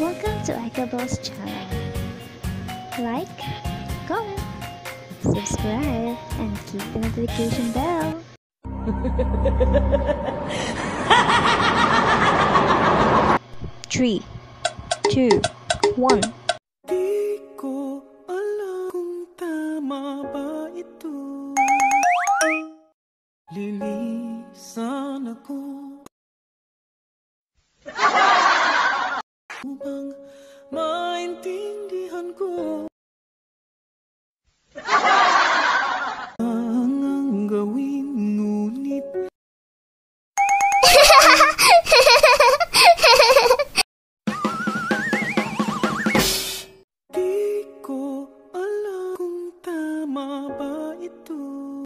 Welcome to Ika Boss channel. Like, comment, subscribe, and keep the notification bell. Three, two, one. Di ko alam kung tama ba ito Lilisan ako Upang maintindihan ko. Ang gawin ngunit Di ko alam kung tama ba ito.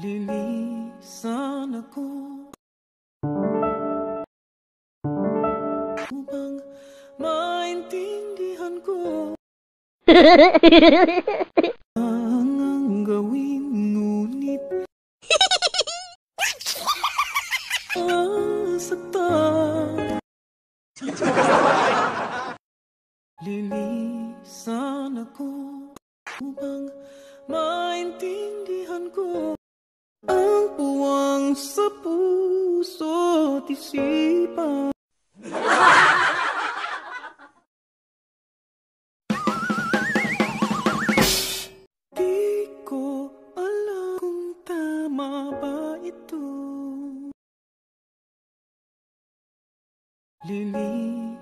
Lilisan ako Ang gawin ngunit Masaktan Lilisan ako upang maintindihan ko ang puwang sa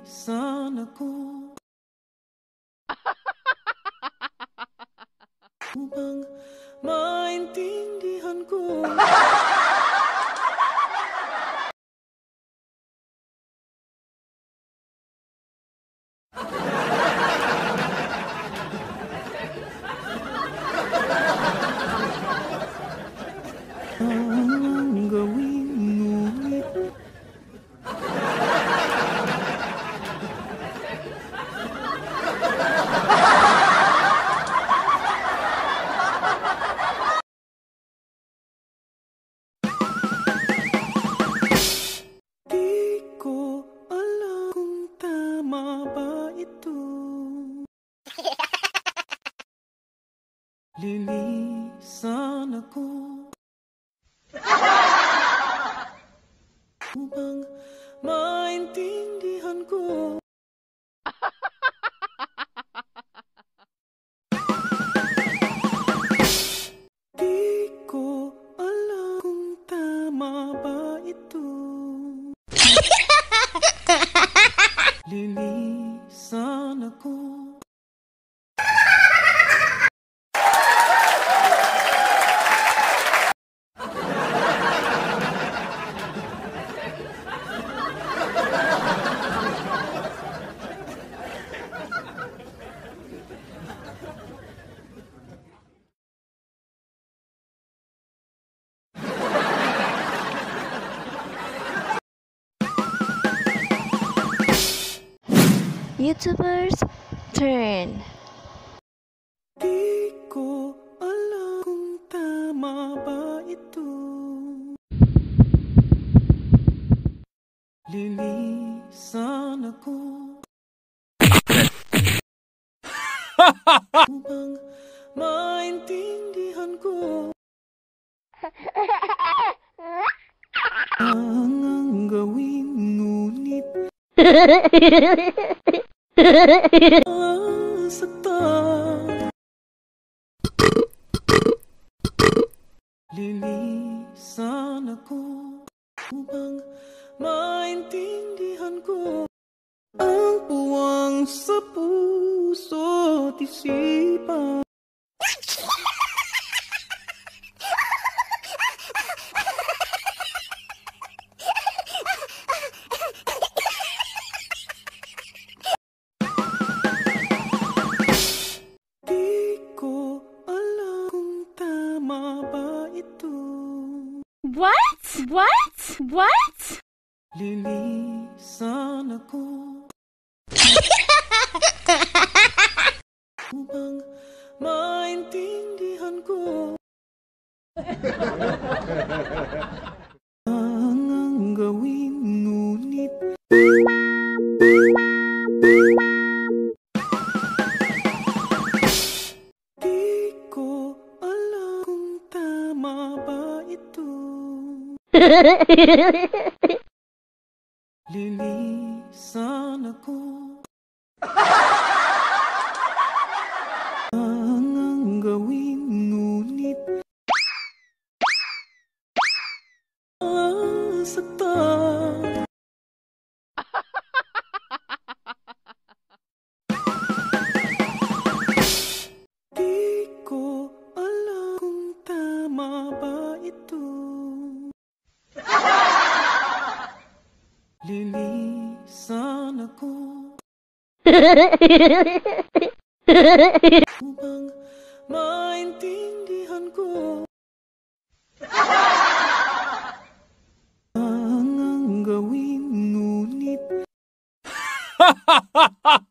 Lilisan ako. Upang maintindihan ko Upang maintindihan ko YouTubers turn. Di ko alam kung tama ba ito. Lilisan ako. Upang maintindihan ko. Ang gawin ngunit Lilisan ako upang maintindihan ko ang puwang sa puso at isipan. What? What? What? Lilisan ako Lilisan ako upang maintindihan ko. Ang gawin ngunit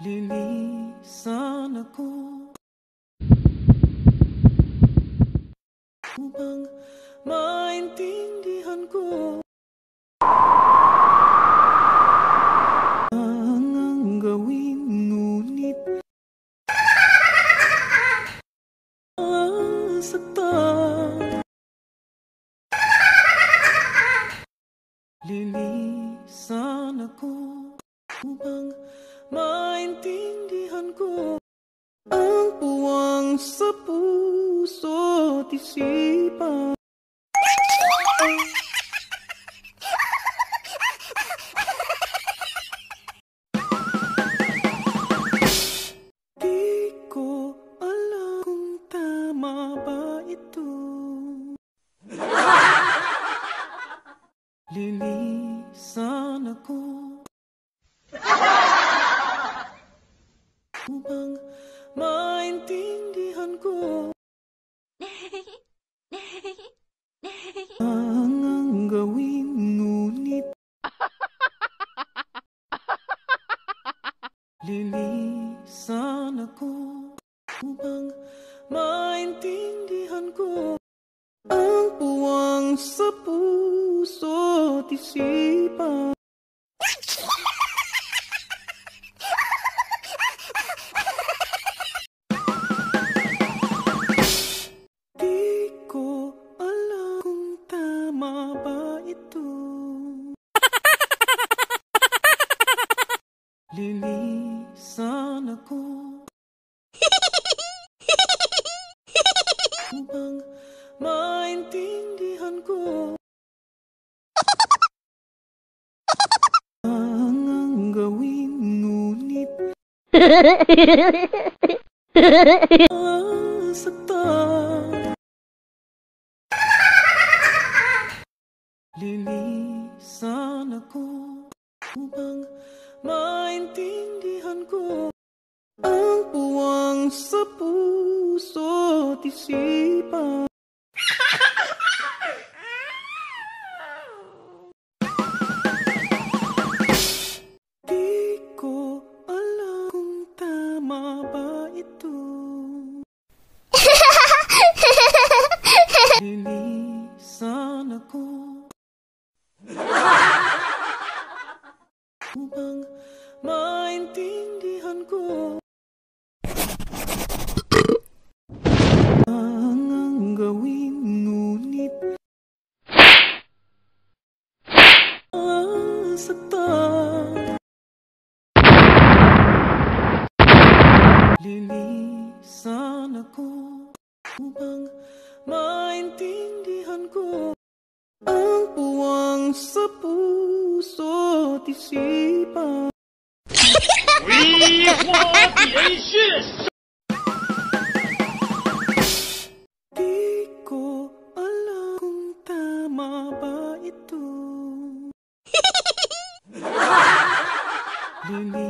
Lilisan ako. Upang maintindihan ko. Ang ang gawin ngunit saktan Lilisan ako. Upang maintindihan ko ang puwang sa puso at isipan. Di ko ba ito. Lilisan sa puso at isipan. Lilisan ako upang maintindihan ko. Ang ang gawin ngunit saktan Lilisan ako upang maintindihan ko ang puwang sa puso't isipan Di ko alam kung tama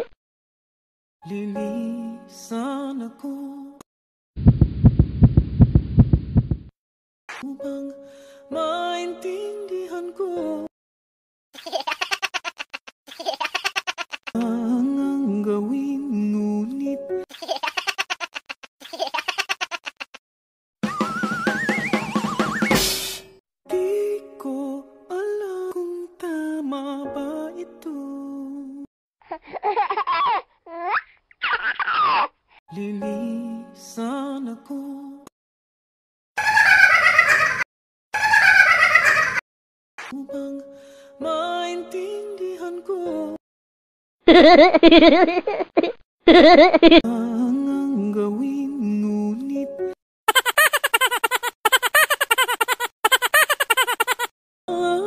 ang ang gawin ngunit masaktan